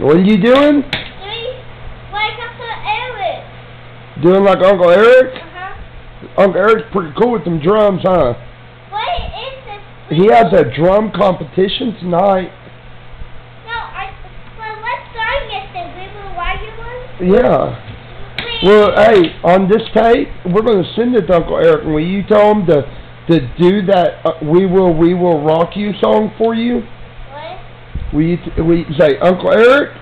What are you doing? Doing like Uncle Eric. Doing like Uncle Eric? Uh-huh. Uncle Eric's pretty cool with them drums, huh? What is this? He has a drum competition tonight. No, I. Well, what song is the River Wire one? Yeah. Well, hey, on this tape, we're going to send it to Uncle Eric, and will you tell him to to do that uh, "We Will We Will Rock You" song for you? Will you say, Uncle Eric?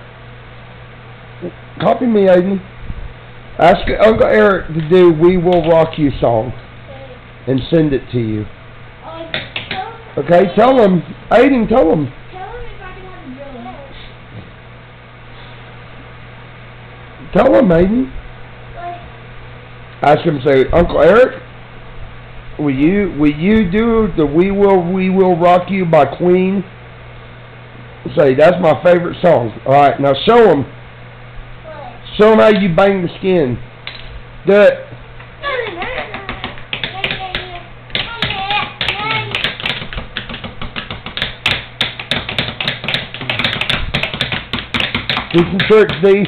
Copy me, Aiden. Ask Uncle Eric to do "We Will Rock You" song and send it to you. Okay, tell him, Aiden, tell him. Tell him Aiden. Ask him, say, Uncle Eric, will you will you do the "We Will We Will Rock You" by Queen? Say that's my favorite song. All right, now show. What? Show him how you bang the skin. Do it. Do some tricks, D.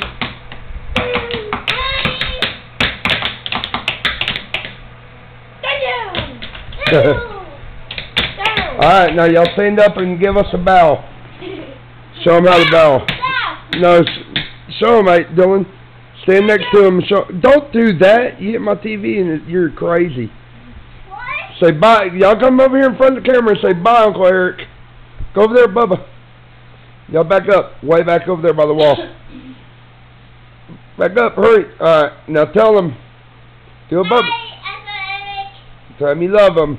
All right, now y'all stand up and give us a bow. Show him how to bow. No, show him, mate, Dylan. Stand next to him. Show. Don't do that. You hit my TV and you're crazy. Say bye. Y'all come over here in front of the camera and say bye, Uncle Eric. Go over there, Bubba. Y'all back up. Way back over there by the wall. Back up. Hurry. All right. Now tell him. Do a Bubba. Tell him you love him.